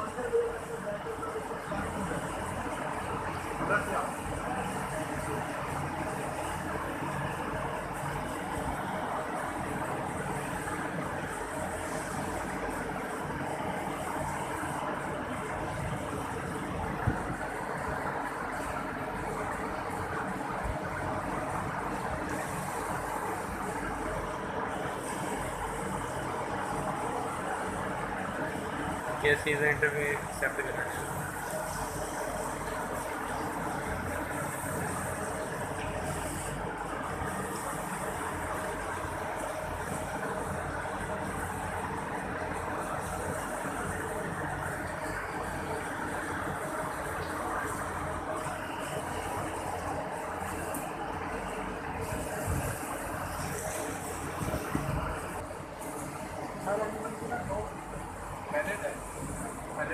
pasar. Yes, he is the interview accept the.